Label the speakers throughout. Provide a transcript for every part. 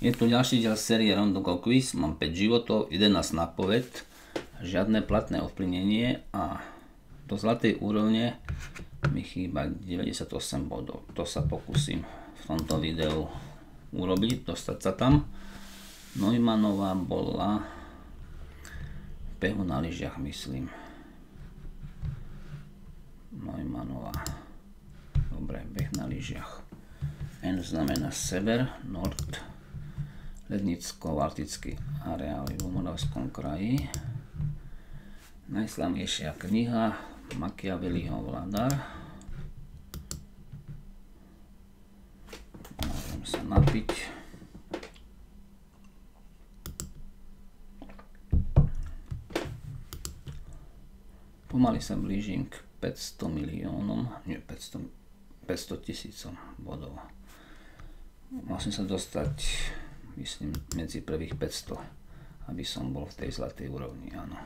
Speaker 1: Je tu ďalší diel série Rondo Go Quiz, mám 5 životov, 11 napoved, žiadne platné ovplyvnenie a do zlatej úrovne mi chýba 98 bodov. To sa pokúsim v tomto videu urobiť, dostať sa tam. Neumannová bola behu na lyžiach, myslím. Neumannová. Dobre, beh na lyžiach. N znamená sever, nord, lednicko-valtický areály v Moravskom kraji. Najslavnejšia kniha Machiavelliho Vladar. Môžem sa napiť. Pomaly sa blížim k 500 miliónom, nie 500, 500 tisícom bodov. Vlastne sa dostať myslím, medzi prvých 500, aby som bol v tej zlatej úrovni, áno.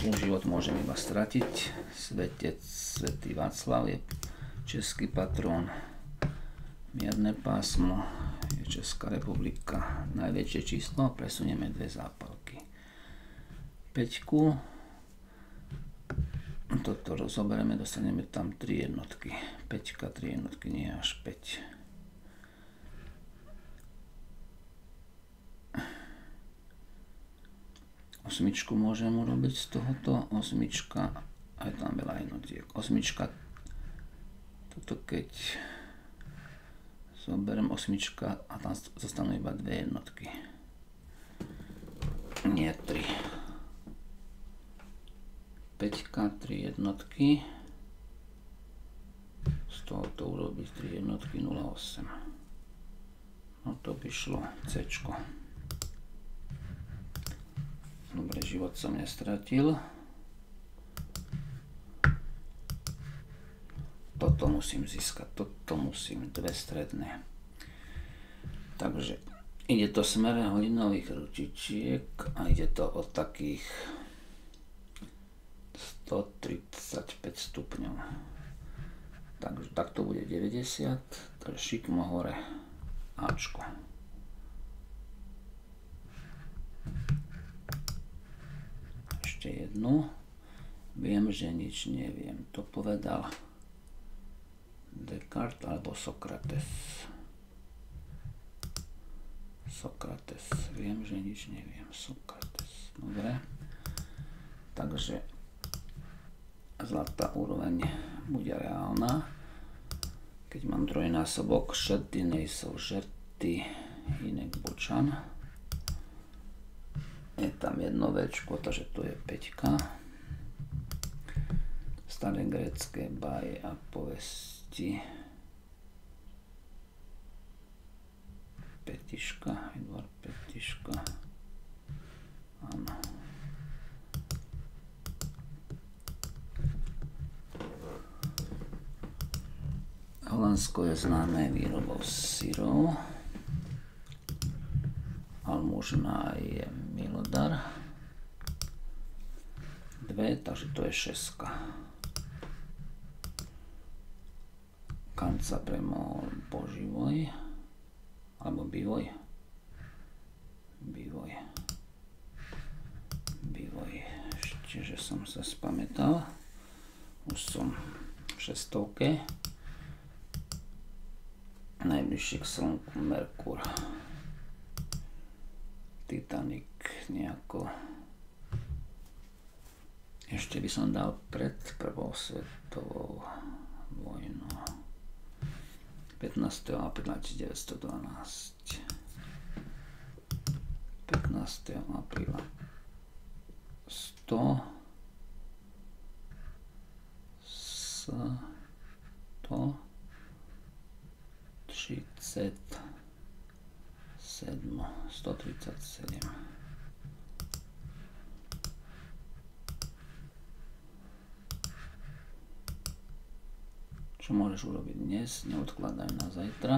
Speaker 1: Pol život môžem iba stratiť. Svetec Svetý Václav je český patrón. Mierne pásmo je Česká republika. Najväčšie číslo, presunieme dve zápalky. Peťku. Toto rozoberieme, dostaneme tam 3 jednotky. Peťka, 3 jednotky, nie až 5. osmičku môžem urobiť z tohoto, osmička, aj tam veľa jednotiek, osmička, toto keď zoberiem osmička a tam zostanú iba dve jednotky, nie tri. Peťka, tri jednotky, z tohoto urobiť tri jednotky 0,8. No to by šlo C. Dobre, život som nestratil. Toto musím získať, toto musím, dve stredné. Takže ide to smere hodinových ručičiek a ide to od takých 135 stupňov. Takže takto bude 90, takže šikmo hore Ačko. Ešte jednu. Viem, že nič neviem. To povedal Descartes alebo Sokrates. Sokrates. Viem, že nič neviem. Sokrates. Dobre. Takže zlatá úroveň bude reálna. Keď mám trojnásobok šrty, nejsou žerty, inek bučan je tam jedno večko, takže to je 5. Staré grecké baje a povesti. Petiška, Edward Petiška. Áno. Holandsko je známe výrobou syrov. Almužná je Milodar. Dve, takže to je šeska. Kanca premo Boživoj. Alebo Bivoj. Bivoj. Bivoj. Čiže som sa spamätal. Už som v šestovke. Najbližšie k slnku Merkur. Titanic nejako ešte by som dal pred prvou svetovou vojnou 15. apríla 1912 15. apríla 100 100 30 137. Môžeš urobiť dnes, neodkladaj na zajtra.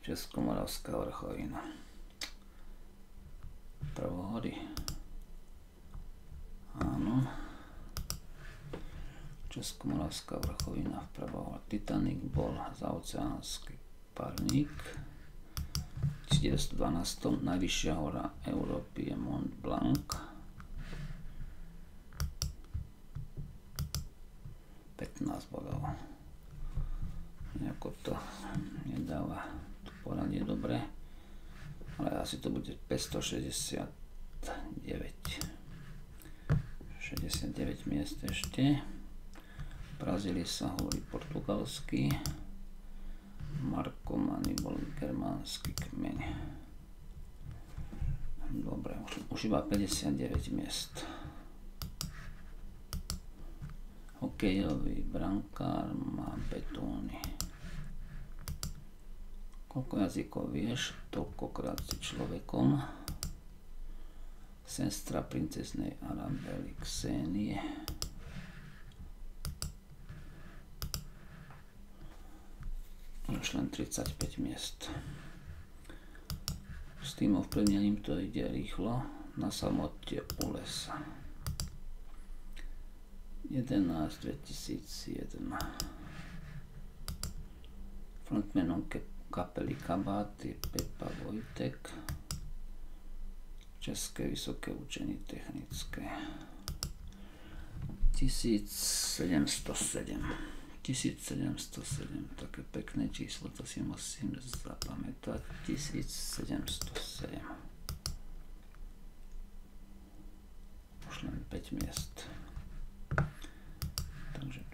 Speaker 1: Českomoravská vrchovina. Prvohory. Áno. Českomoravská vrchovina vpravo. Titanic bol za oceánsky parník. 1912. Najvyššia hora Európy je Mont Blanc. 15 bodov. Nejako to nedáva to poradie dobre. Ale asi to bude 569. 69 miest ešte. Brazílii sa hovorí portugalsky. Markomani bol germánsky kmeň. Dobre, už, už iba 59 miest. Hokejový brankár má betóny. Koľko jazykov vieš, toľkokrát si človekom. Sestra princeznej Arabely Ksenie. už len 35 miest. S tým ovplyvnením to ide rýchlo na samote u lesa. 11 2001 Frontmenom kapely Kabát je Pepa Vojtek České vysoké učení technické 1707 1707, také pekné číslo, to si musím zapamätať. 1707. Už len 5 miest.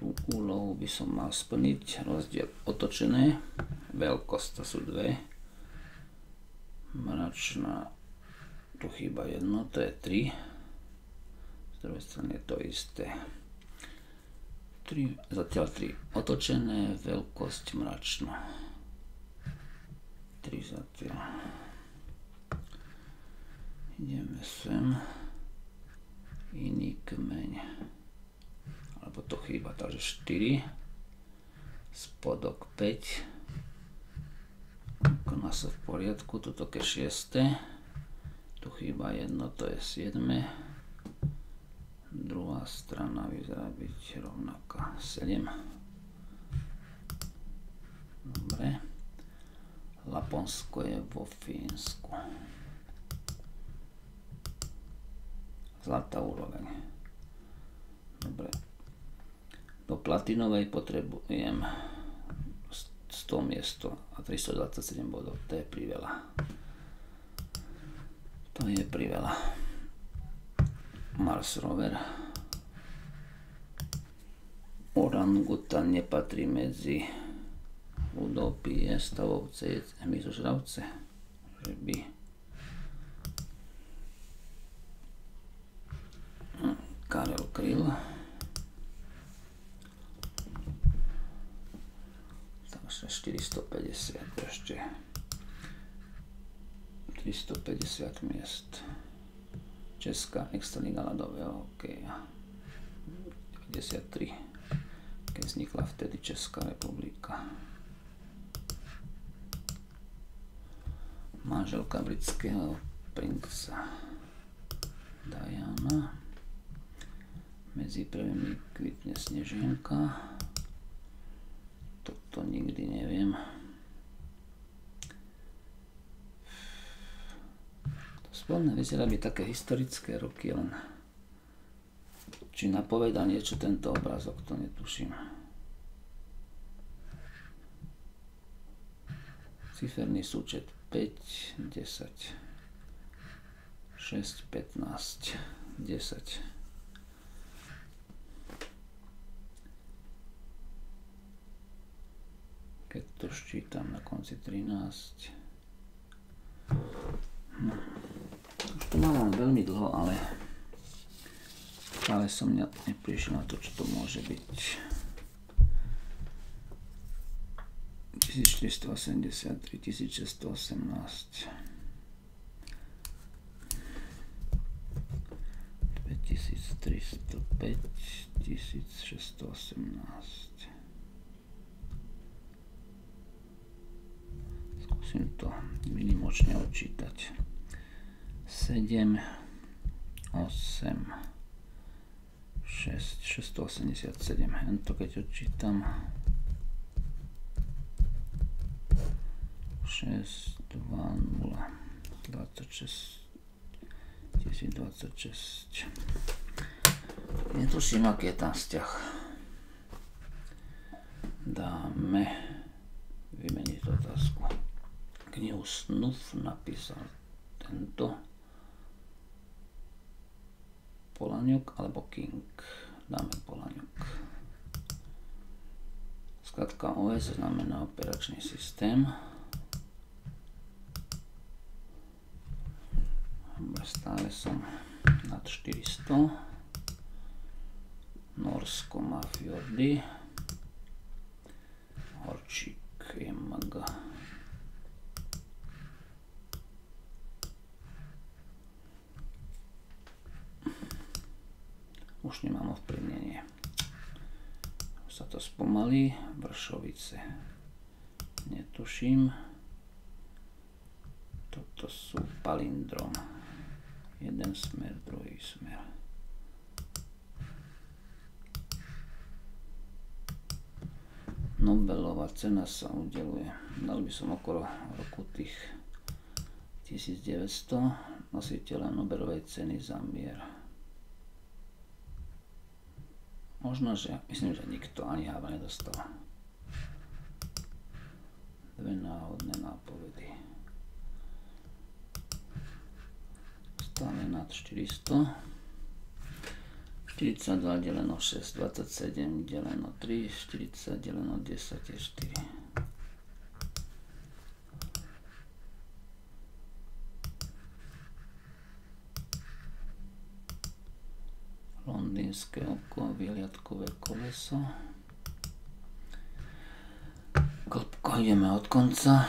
Speaker 1: Tú úlohu by som mal splniť. Rozdiel otočené. Veľkosť to sú dve. Mračná. Tu chýba jedno, to je 3. Z druhej strany je to isté. 3, zatiaľ 3 otočené, veľkosť mračná. 3 zatiaľ. Ideme sem. Iný kmeň. To chýba, takže 4. Spodok 5. Koná sa v poriadku, toto je 6. Tu chýba jedno, to je 7 druhá strana vyzerá byť rovnaká 7 dobre Laponsko je vo Fínsku zlatá úroveň dobre do platinovej potrebujem 100 miesto a 327 bodov to je priveľa to je priveľa Mars rover. Orangutan nepatrí medzi udopie, stavovce, hmyzožravce. Že by Karel Kryl. Takže 450 ešte. 350 miest. Česká extraliga ľadového hokeja 93 keď vznikla vtedy Česká republika manželka britského princa Diana medzi prvými kvitne snežienka toto nikdy neviem Spodne vyzerá byť také historické roky, len či napoveda niečo tento obrázok, to netuším. Ciferný súčet 5, 10, 6, 15, 10. Keď to ščítam na konci 13. Hm. To mám veľmi dlho, ale stále som neprišiel na to, čo to môže byť. 1483, 1618. 5305, 1618. Skúsim to minimočne odčítať. 7, 8, 6, 6, 687. Hento keď odčítam 6, 2, 0, 26, 1026. Netuším, aký je tam vzťah. Dáme vymeniť otázku. Knihu Snuf napísal tento Polaniuk alebo King. Dáme Polaniuk. Skratka OS znamená operačný systém. Stále som nad 400. Norsko má fjordy. Horčík je maga. Už nemám ovplyvnenie. Sa to spomalí. Vršovice. Netuším. Toto sú palindrom. Jeden smer, druhý smer. Nobelová cena sa udeluje. Dal by som okolo roku tých 1900 nositeľa Nobelovej ceny za mier. Možno, že myslím, že nikto ani Háva nedostal. Dve náhodné nápovedy. Stále nad 400. 42 deleno 6, 27 deleno 3, 40 deleno 10 je 4. londýnske oko, vyliadkové koleso. Klopko ideme od konca.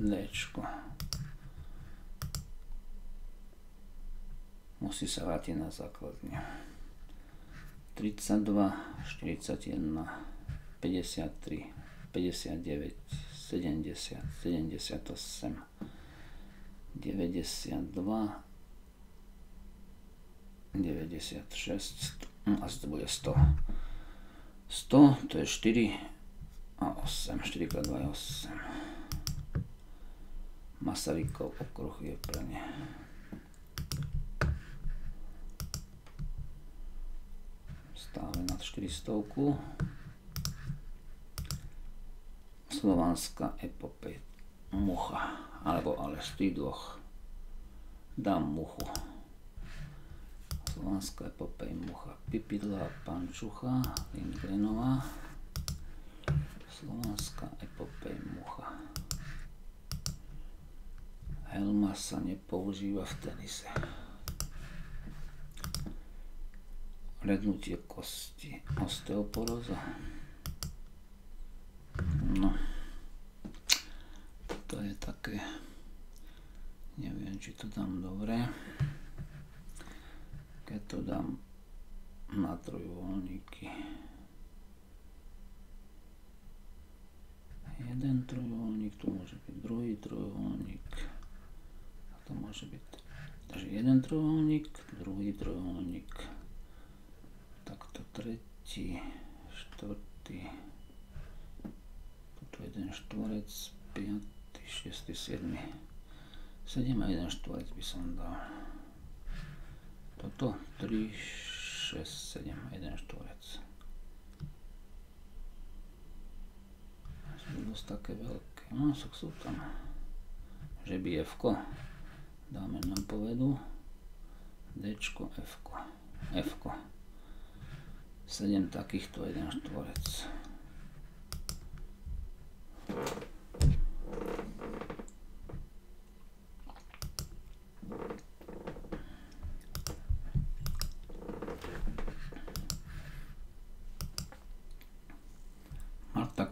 Speaker 1: Dčko. Musí sa vrátiť na základňu. 32, 41, 53, 59, 70, 78, 92, 96, asi to bude 100. 100 to je 4 a 8, 4 x 2 je 8. Masarykov okruh je pre. Stále nad 400. Slovanská epopej mucha, alebo ale z tých dvoch dám muchu. Slovanská epopej mucha Pipidla Pančucha Lindgrenová Slovanská epopej mucha Helma sa nepoužíva v tenise. Rednutie kosti, osteoporóza. No to je také, neviem, či to dám dobre. Keď to dám na trojuholníky. Jeden trojuholník, tu môže byť druhý trojuholník. A to môže byť takže jeden trojuholník, druhý trojuholník. Takto tretí, štvrtý, tu jeden štvorec, 5, 6, 7. 7 a 1 štvorec by som dal. Toto 3, 6, 7 a 1 štvorec. Sú dosť také veľké. No, sú tam. Že by F. -ko. Dáme na povedu. D, F. F. 7 takýchto, 1 štvorec.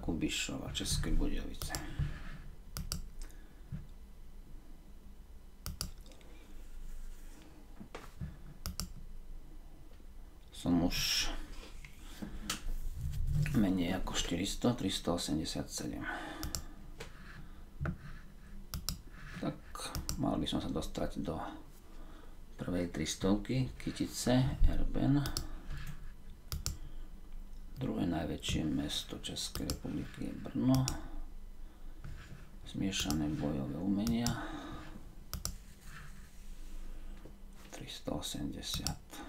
Speaker 1: Kubišova, České Budějovice. 400, 387. Tak mal by som sa dostať do prvej 300, Kytice, Erben. Druhé najväčšie mesto Českej republiky je Brno. Zmiešané bojové umenia. 380.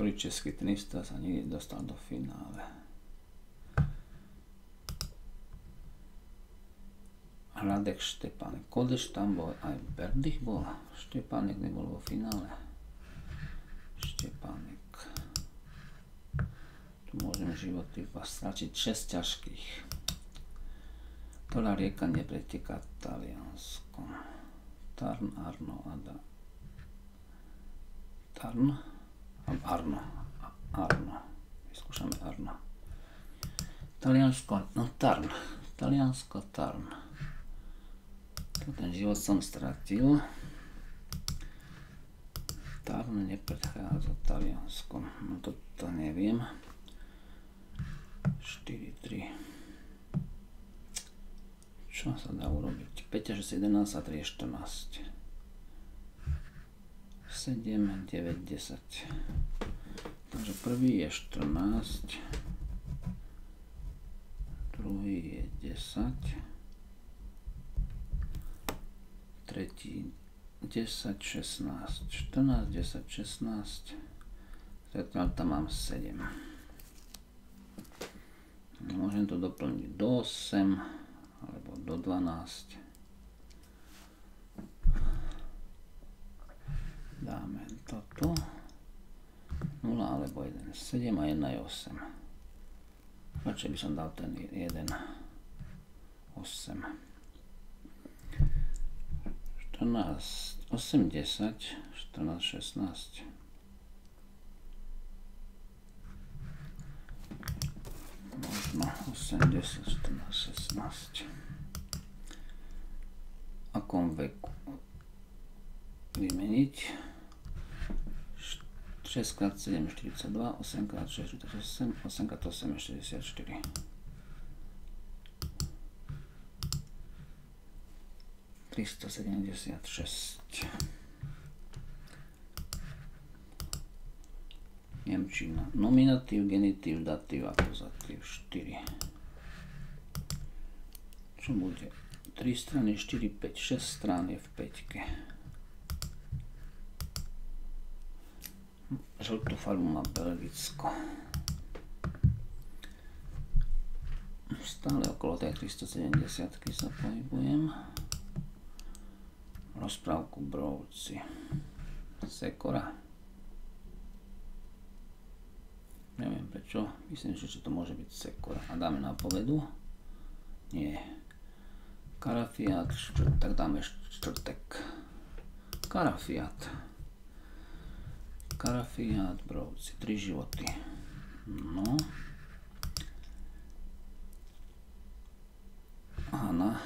Speaker 1: Ktorý český tenista sa nikdy dostal do finále. Hradek Štepánek. Kodeš tam bol, aj Berdych bol. Štepánek nebol vo finále. Štepánek. Tu môžem život iba stračiť 6 ťažkých. Ktorá rieka nepreteká Taliansko. Tarn, Arno, Ada. Tarn? Arno. Arno. Vyskúšame Arno. Taliansko, no Tarn. Taliansko, Tarn. Ten život som stratil. Tarn nepredchádza Talianskom. No toto neviem. 4, 3. Čo sa dá urobiť? 5 až 11 a 3 je 14. 7, 9, 10. Takže prvý je 14. Druhý je 10. Tretí 10, 16, 14, 10, 16, zatiaľ tam mám 7. Môžem to doplniť do 8 alebo do 12. Dáme toto. 0 alebo 1, 7 a 1 je 8. Radšej by som dal ten 1, 8. 14, 8, 10, 14, 16. Možno 8, 10, 14, 16. Akom veku vymeniť 6x7 42, 8x6 48, 8x8 64. 376. Nemčina. Nominatív, genitív, datív, akuzatív 4. Čo bude? 3 strany, 4, 5, 6 strán je v 5. Žltú farbu má Belgicko. Stále okolo tej 370 sa pohybujem rozprávku Brovci. Sekora. Neviem prečo, myslím, že to môže byť Sekora. A dáme na povedu. Nie. Karafiat, tak dáme štvrtek. Karafiat. Karafiat, Brovci, tri životy. No. Áno.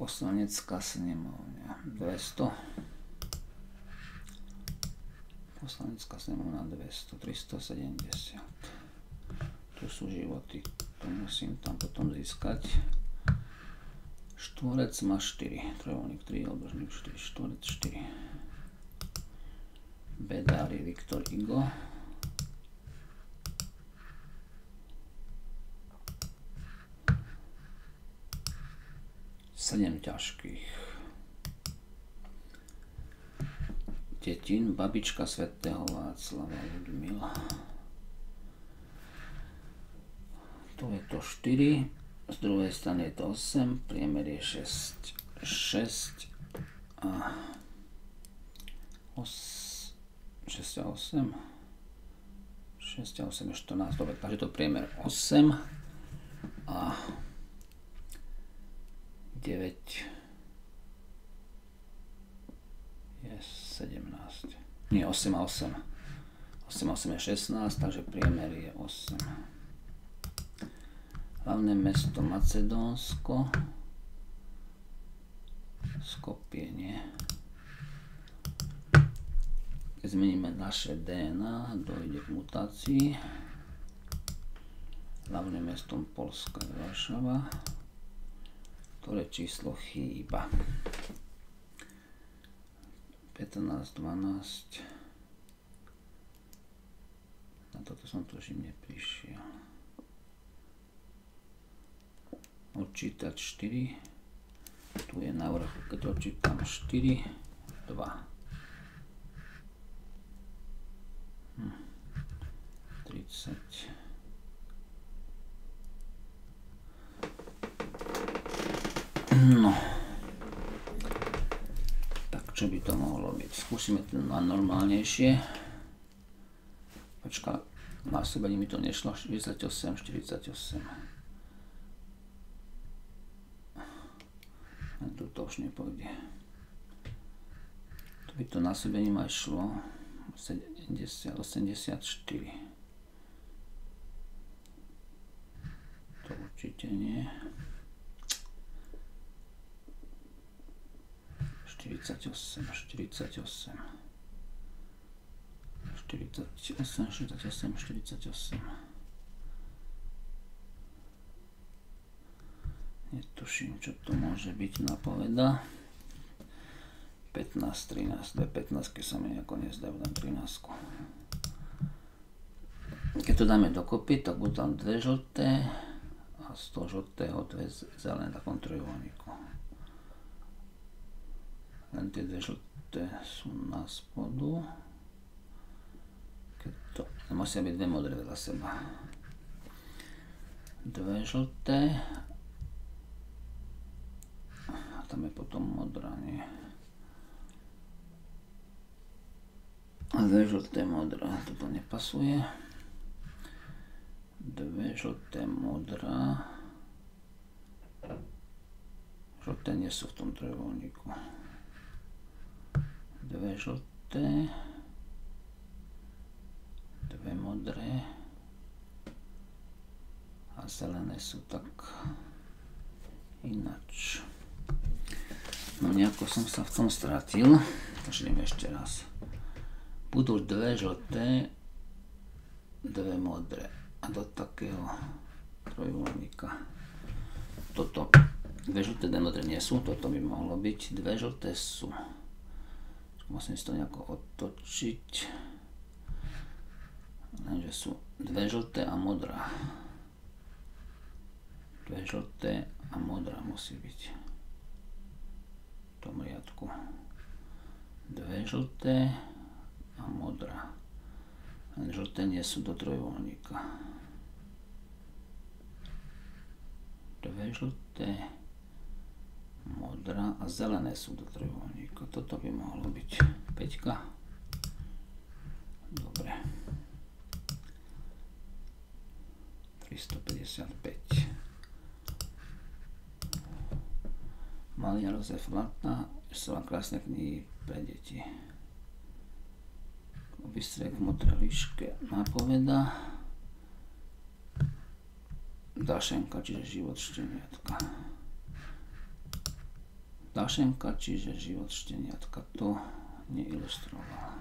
Speaker 1: Poslanecká snemovňa 200. Poslanecká snemovňa 200, 370. Tu sú životy, to musím tam potom získať. Štvorec má 4, trojuholník 3, obržník 4, štvorec 4. Bedári Viktor Igo. 7 ťažkých. Detin, babička svätého Václava Ludmila. Tu je to 4, z druhej strany je to 8, priemer je 6. 6 a 8, 6 a 8. 6 a 8 je 14, dobre, takže to priemer 8 a 9 je 17. Nie, 8 a 8. 8 a 8 je 16, takže priemer je 8. Hlavné mesto Macedónsko. Skopie, nie. Keď zmeníme naše DNA, dojde k mutácii. Hlavným mestom Polska je Varšava. Ktoré číslo chýba? 15, 12. Na toto som tuším neprišiel. Odčítať 4. Tu je na vrchu, keď odčítam 4, 2. 30. No. Tak čo by to mohlo byť? Skúsime to na normálnejšie. Počka, na sebe mi to nešlo. 48, 48. Tu to už nepôjde. To by to sebe aj šlo. 70, 84. To určite nie. 48, 48. 48, 48, 48. Netuším, čo to môže byť napoveda. 15, 13, dve 15 sa mi nejako nezdajú na 13. Keď to dáme dokopy, tak budú tam dve žlté, a z toho žltého dve zelené takom trojuholníku. Len tie dve žlté sú na spodu. Keď to, musia byť dve modré vedľa seba. Dve žlté tam je potom modrá, nie? Dve žlté modrá, toto nepasuje dve žlté, modrá. Žlté nie sú v tom trojuholníku. Dve žlté, dve modré a zelené sú tak inač. No nejako som sa v tom stratil, takže ešte raz. Budú dve žlté, dve modré a do takého trojuholníka. Toto, dve žlté denodre nie sú, toto by mohlo byť, dve žlté sú. Musím si to nejako otočiť. Lenže sú dve žlté a modrá. Dve žlté a modrá musí byť v tom riadku. Dve žlté a modrá. Žlté nie sú do trojuholníka. Dve žlté, modrá a zelené sú do trojuholníka. Toto by mohlo byť peťka. Dobre. 355. Malý Jozef Latna, sú krásne knihy pre deti. Bystré k modré líške napoveda. Dašenka, čiže život šteniatka. Dašenka, čiže život šteniatka. To neilustrovala.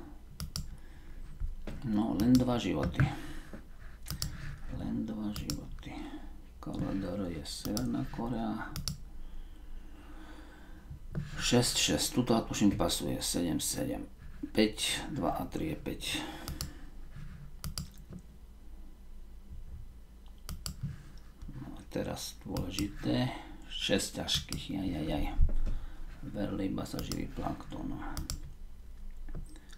Speaker 1: No, len dva životy. Len dva životy. Kaladar je Severná Korea. 6-6, tuto tuším pasuje 7-7. 5, 2 a 3 je 5. No teraz dôležité, 6 ťažkých, jaj, jaj, jaj. Verliba sa živí planktónom.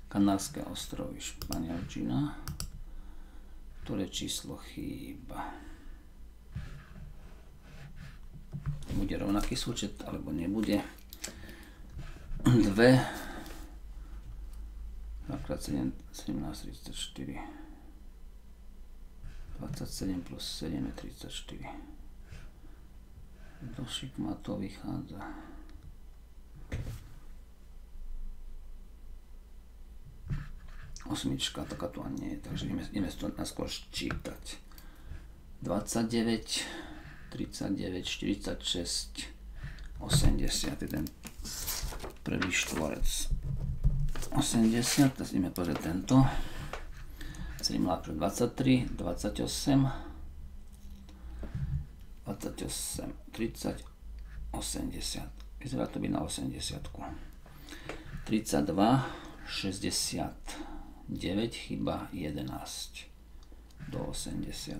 Speaker 1: Kanárske ostrovy, Španielčina. Ktoré číslo chýba? Bude rovnaký súčet, alebo nebude. Dve 2x7, 17, 34. 27 plus 7 je 34. Došik ma to vychádza. Osmička, taká tu ani nie je, takže ideme, to naskôr ščítať. 29, 39, 46, 80 je ten prvý štvorec. 80, teraz ideme pozrieť tento. 7 23, 28, 28, 30, 80. Vyzerá to byť na 80. 32, 69, chyba 11 do 80.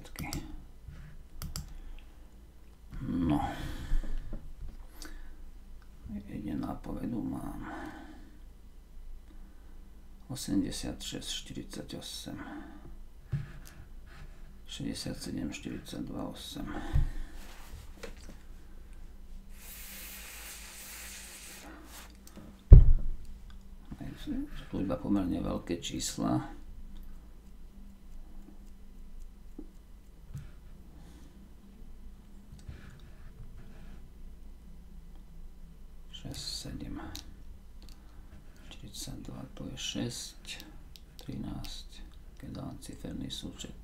Speaker 1: No. Ide nápovedu mám. 86, 48 67, 42, 8 sú tu iba pomerne veľké čísla. Šesť, sedem, 42, to je 6, 13, keď dám ciferný súčet.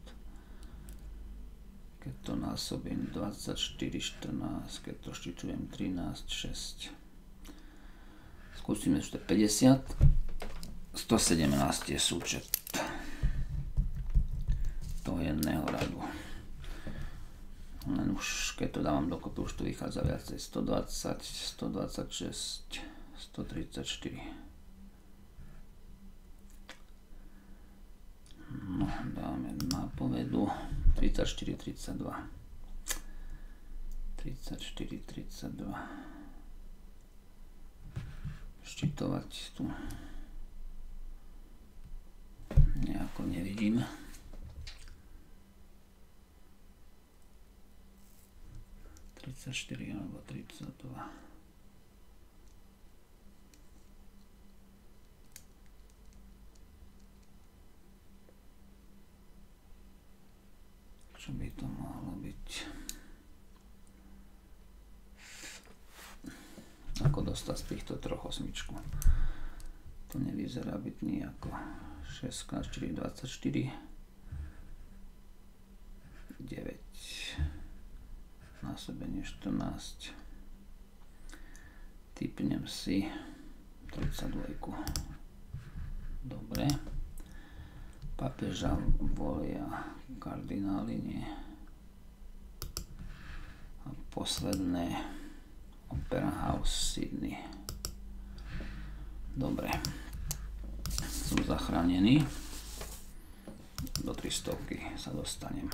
Speaker 1: Keď to násobím 24, 14, keď to štičujem 13, 6. Skúsime ešte 50. 117 je súčet toho jedného radu. Len už keď to dávam dokopy, už tu vychádza viacej. 120, 126, 134. No, dáme nápovedu 34, 32. 34, 32. Ščitovať tu nejako nevidím. Tridsaťštyri alebo tridsaťdva. Čo by to mohlo byť? Ako dostať z týchto troch osmičku? To nevyzerá byť nejako. 6, 4, 24, 9, násobenie 14, typnem si 32. Dobre. Papeža volia kardinály, nie. A posledné Opera House Sydney. Dobre som zachránený. Do 300 sa dostanem.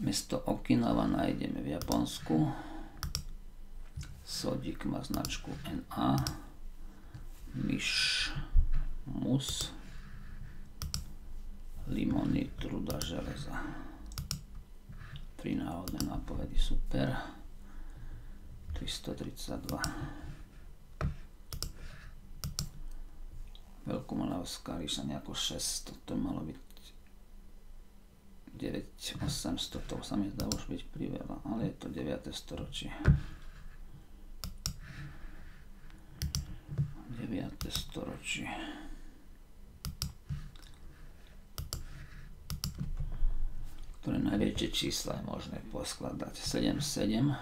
Speaker 1: Mesto Okinawa nájdeme v Japonsku. Sodík má značku NA. Myš mus. Limony, truda, železa. Tri náhodné nápovedy, super. 332. Veľkomoravská ríša nejako 6, to malo byť 9, 800, to sa mi zdá už byť priveľa, ale je to 9. storočie. 9. storočie. Ktoré najväčšie čísla je možné poskladať. 7, 7,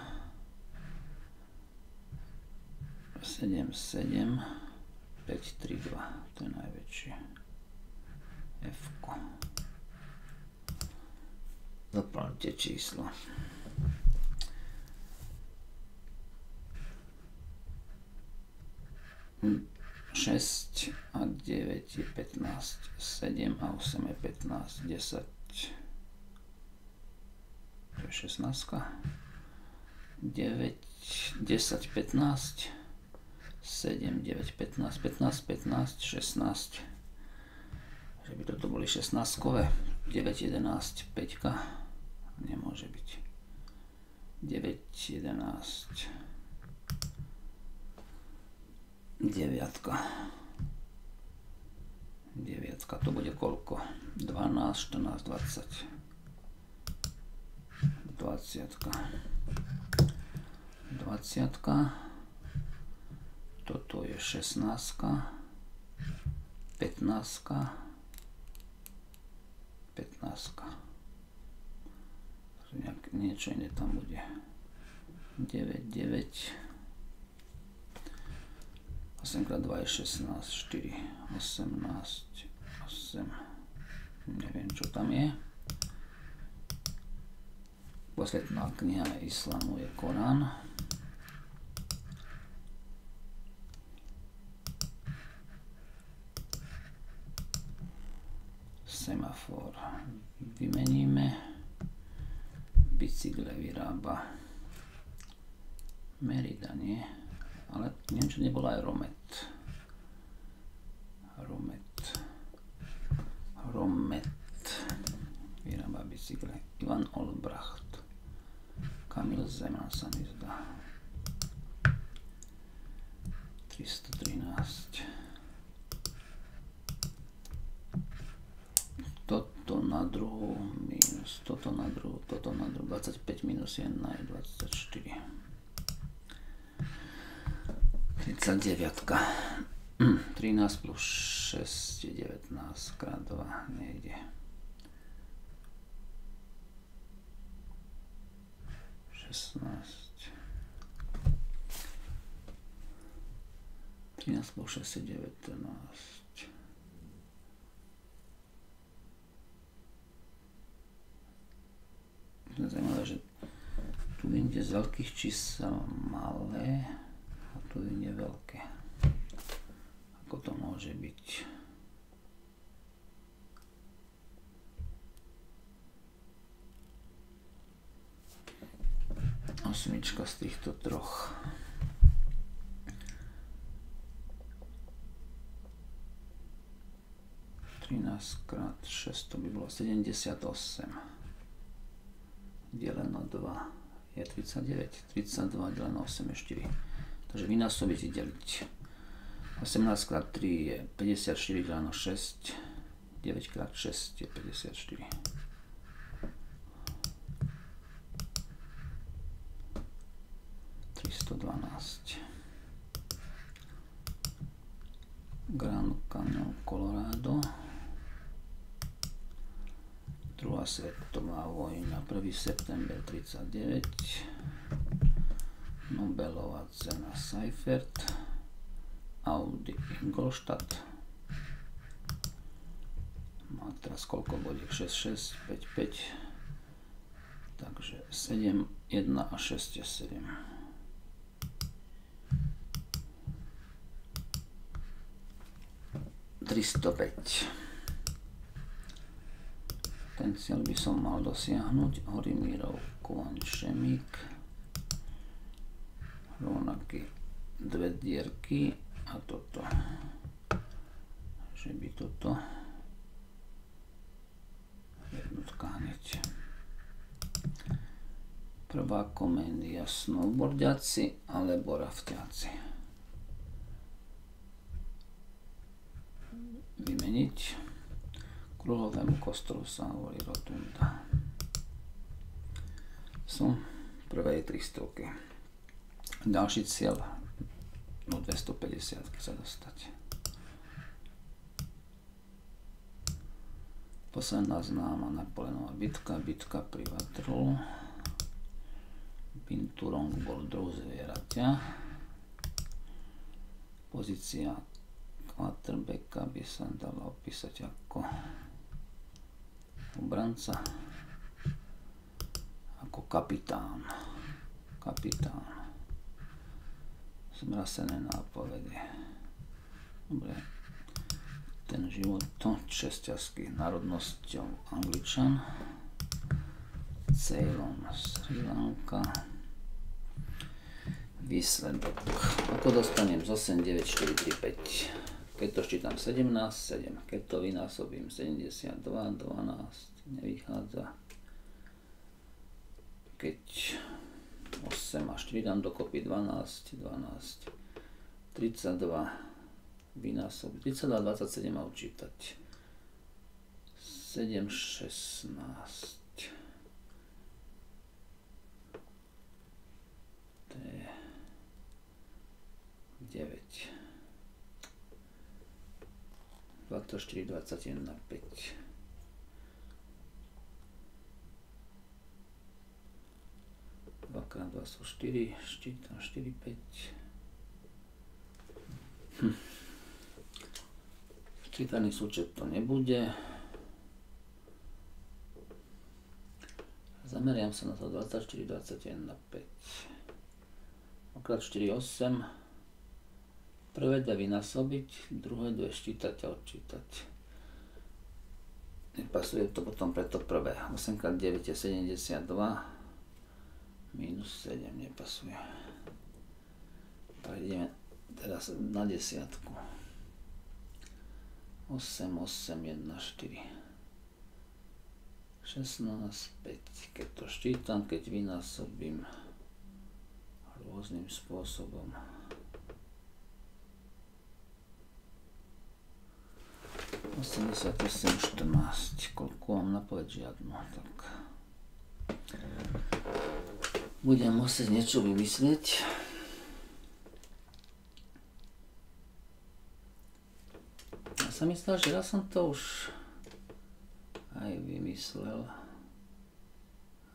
Speaker 1: 7, 7, 5, 3, 2. To je najväčšie. F. Doplňte číslo. Hm. 6 a 9 je 15, 7 a 8 je 15, 10 to je 16, 9, 10, 15, 7, 9, 15, 15, 15, 16. Že by toto boli 16 kové. 9, 11, 5. Nemôže byť. 9, 11. 9. 9. To bude koľko? 12, 14, 20. 20. 20 toto je 16, 15, 15. Nejak, niečo iné tam bude. 9, 9. 8 x 2 je 16, 4, 18, 8. Neviem, čo tam je. Posvetná kniha islamu je Korán. Semafor vymeníme. Bicykle vyrába Merida, nie? Ale neviem, čo nebola aj. Romet. Romet. Vyrába bicykle. Ivan Olbracht. Kamil Zeman sa mi zdá. 313. Toto na druhú minus, toto na druhú, toto na druhú, 25 minus 1 je 24. 39. 13 plus 6 je 19 krát 2 nejde. 16. 13 plus 6 je 19. Zajímavé, že tu ide z veľkých čísel malé tu je veľké. Ako to môže byť? Osmička z týchto troch. krát 6 to by bolo 78 deleno 2 je 39 32 deleno 8 je 4 takže vynásobiť i deliť 18 krát 3 je 54 deleno 6 9 krát 6 je 54 312 Grand Canyon, Colorado Druhá svetová vojna, 1. september 39. Nobelová cena Seifert. Audi Ingolstadt. Má teraz koľko bodiek? 6, 6, 5, 5. Takže 7, 1 a 6 je 7. Tristopäť. Ten cieľ by som mal dosiahnuť. Horimírov Kovan Šemík. Rovnaký dve dierky a toto. Že by toto jednotka hneď. Prvá komédia snowboardiaci alebo raftiaci. Vymeniť. Kruhovému kostolu sa hovorí rotunda. Som prvej 300. Ďalší cieľ no 250 sa dostať. Posledná známa Napoleonová bitka, bitka pri Vatrolu. Pinturong bol druh zvieraťa. Pozícia quarterbacka by sa dala opísať ako obranca ako kapitán. Kapitán. Zmrasené nápovedy. Dobre. Ten život šesťarský národnosťou Angličan. Ceylon, Sri Lanka. Výsledok. Ako dostanem z 8, 9, 4, 3, 5. Keď to ščítam 17, 7. Keď to vynásobím 72, 12, nevychádza. Keď 8 a 4 dám dokopy 12, 12, 32, vynásobiť. 32, 27 mám čítať. 7, 16. To je 9. 24, 21 na 5. Dvakrát 2 sú 4, štítam 4, 5. Hm. Čítaný súčet to nebude. Zameriam sa na to 24, 21 na 5. Okrát 4, 8. Prvé dve vynásobiť, druhé dve ščítať a odčítať. Nepasuje to potom preto prvé. 8 x 9 je 72. Minus 7 nepasuje. Prejdeme teraz na desiatku. 8, 8, 1, 4. 16, 5. Keď to štítam, keď vynásobím rôznym spôsobom. Osemdesiat osem, štrnáct. Koľko mám napoveď žiadnu, tak budem musieť niečo vymyslieť. Ja sa myslel, že ja som to už aj vymyslel.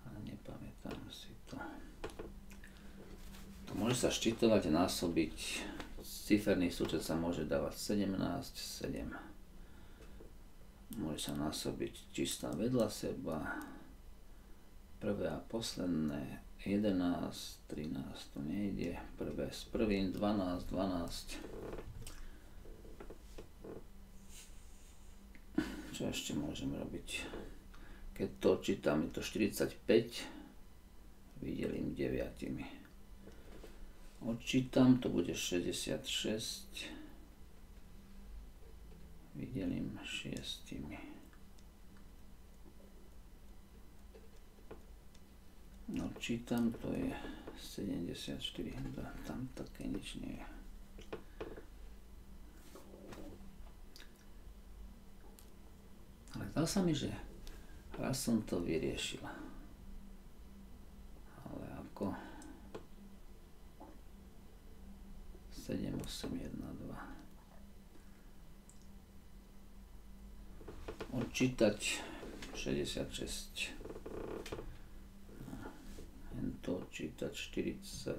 Speaker 1: A nepamätám si to. To môže sa ščitovať a násobiť. Ciferný súčet sa môže dávať 17, 7. Môže sa násobiť čistá vedľa seba. Prvé a posledné 11, 13 to nejde. Prvé s prvým 12, 12. Čo ešte môžem robiť? Keď to čítam, je to 45, vydelím 9. Odčítam, to bude 66, vydelím 6. Odčítam, to je 74, tam také nič nie je. Ale zdá sa mi, že raz som to vyriešil. Ale ako 7, 8, 1, 2. Odčítať 66. To odčítať 46.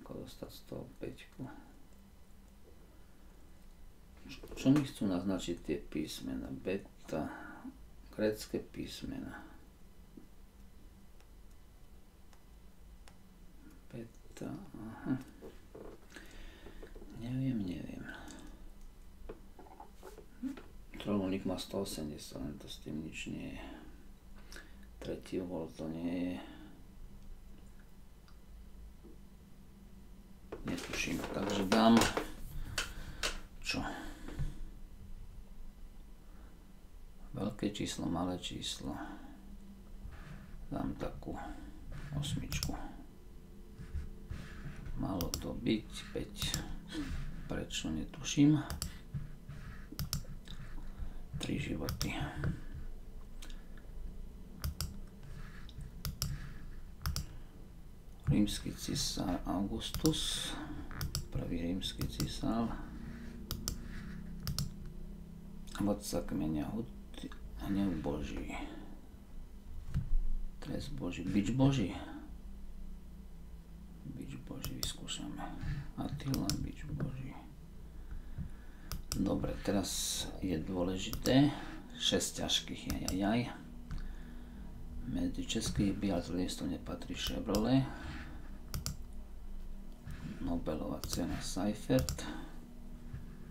Speaker 1: Ako dostať z toho 5. Čo mi chcú naznačiť tie písmena? Beta, grecké písmena. Beta, aha. Neviem, neviem. Trojuholník má 180, len to s tým nič nie je. Tretí uhol to nie je. Netuším, takže dám čo? veľké číslo, malé číslo. Dám takú osmičku. Malo to byť 5. Prečo netuším. 3 životy. Rímsky cisár Augustus, prvý rímsky cisár, vodca kmeňa Hud, hnev Boží. Trest Boží. Bič Boží. Bič Boží vyskúšame. Attila, bič Boží. Dobre, teraz je dôležité 6 ťažkých jajajaj. Medzi českých biatlonistov nepatrí Chevrolet. Nobelová cena Seifert.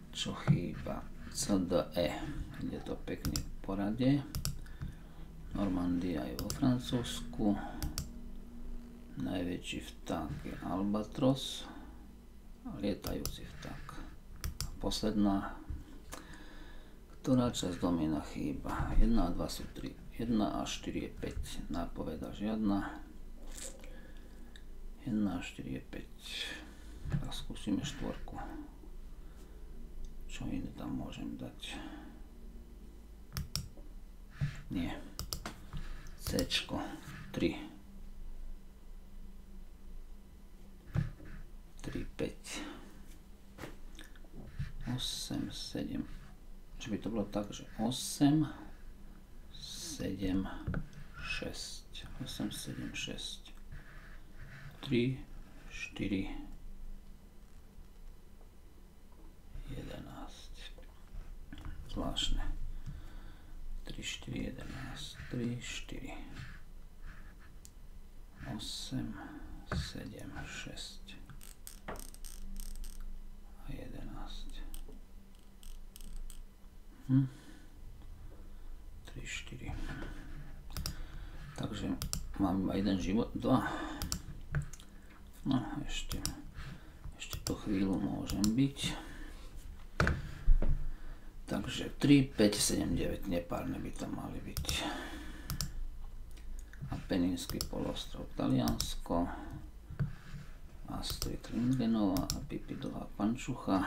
Speaker 1: Čo chýba? CDE. Je to pekne porade. Normandia je vo Francúzsku. Najväčší vták je Albatros. Lietajúci vták. A posledná, ktorá časť domina chýba. 1 a 2 sú 3. 1 a 4 je 5. Nápoveda žiadna. 1 a 4 je 5. Tak skúsime štvorku. Čo iné tam môžem dať? Nie. C. 3. 3, 5. 8, 7. Či by to bolo tak, že 8, 7, 6. 8, 7, 6. 3, 4, 11. Zvláštne. 3, 4, 11, 3, 4, 8, 7, 6 a 11. Hm. 3, 4. Takže mám iba jeden život, dva. No, ešte, ešte to chvíľu môžem byť. Takže 3, 5, 7, 9 nepárne by to mali byť. A Peninský polostrov Taliansko. Astrid Lindgrenová a Pipidová Pančucha.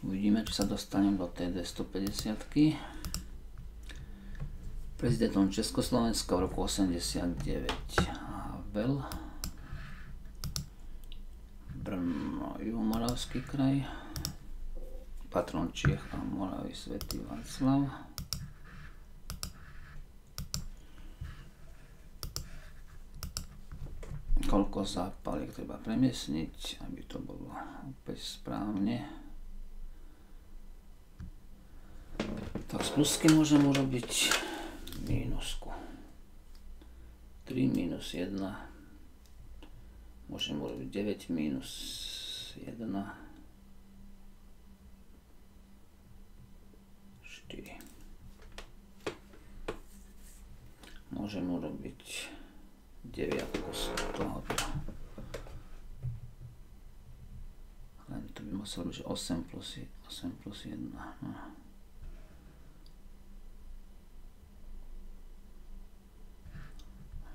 Speaker 1: Uvidíme, či sa dostanem do tej 250 Prezidentom Československa v roku 89 Havel. Brno, Juhomoravský kraj patron Čiech a Moravy Svetý Václav. Koľko zápaliek treba premiesniť, aby to bolo opäť správne. Tak z plusky môžem urobiť mínusku. 3 minus 1 môžem urobiť 9 minus 1 4. Môžem urobiť 9 z tohoto. Len to by muselo byť 8 plus, 8 plus 1. No.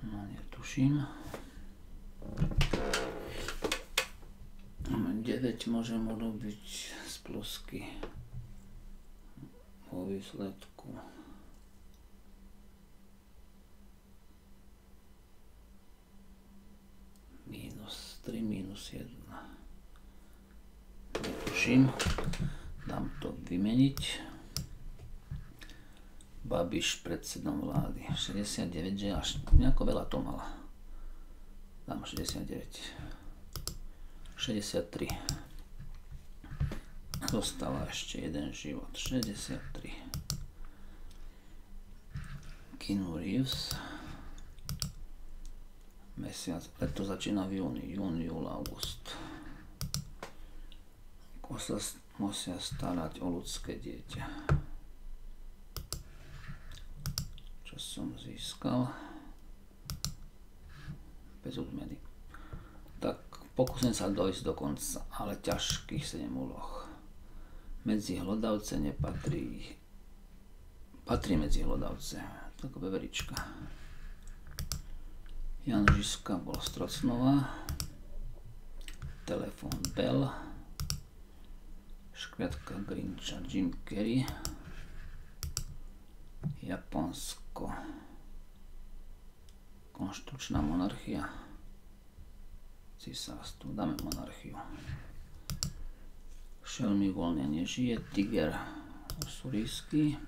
Speaker 1: No, netuším. 9 môžem urobiť z plusky vo výsledku. Minus 3, minus 1. Netuším. Dám to vymeniť. Babiš predsedom vlády. 69, že až nejako veľa to mala. Dám 69. 63. Dostala ešte jeden život. 63. Keanu Reeves. Mesiac, leto začína v júni, jún, júl, august. Ako sa musia starať o ľudské dieťa. Čo som získal? Bez odmeny. Tak pokúsim sa dojsť do konca, ale ťažkých 7 úloh medzi hlodavce nepatrí. Patrí medzi hlodavce. Tako beverička. Jan Žiska bol Strocnová. Telefón Bell. Škriatka Grinča Jim Carrey. Japonsko. Konštručná monarchia. Cisárstvo. Dáme monarchiu. Šelmy voľne nežije, tiger usurijský,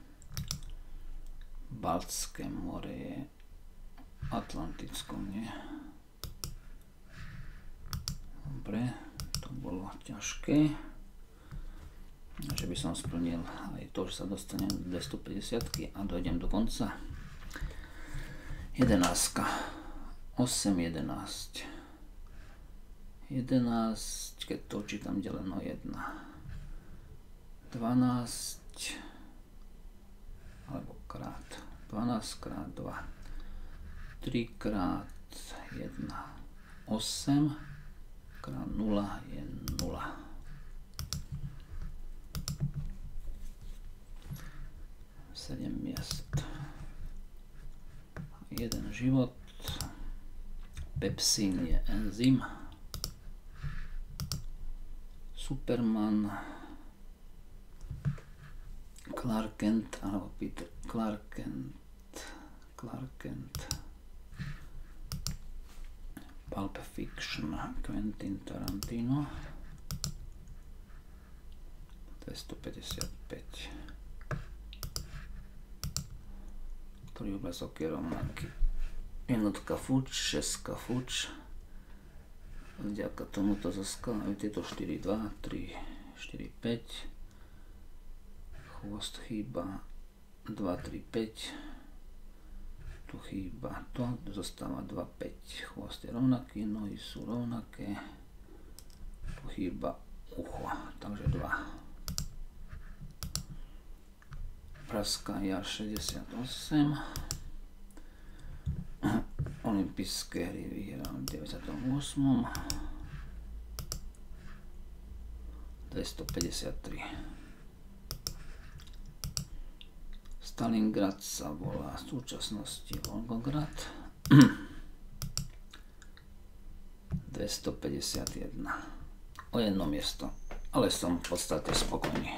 Speaker 1: Baltské more je Atlanticko, nie? Dobre, to bolo ťažké. Že by som splnil aj to, že sa dostanem do 250 a dojdem do konca. 11. 8, 11. 11, keď to čítam deleno 1. 12 alebo krát 12 krát 2 3 krát 1 8 krát 0 je 0 7 miest. Jeden život. Pepsín je enzym. Superman Clark Kent alebo Peter Clark Kent. Clark Kent. Pulp Fiction Quentin Tarantino. 255 ktorý obrázok je rovnaký. Jednotka fuč, šestka fuč. Vďaka tomuto zoskalajú tieto 4, 2, 3, 4, 5 chvost chýba 2, 3, 5 tu chýba to, zostáva 2, 5 chvost je rovnaký, nohy sú rovnaké. Tu chýba ucho, takže 2 Praska jar 68 olympijské hry vyhral v 98. 253. Stalingrad sa volá v súčasnosti Volgograd. 251. O jedno miesto, ale som v podstate spokojný.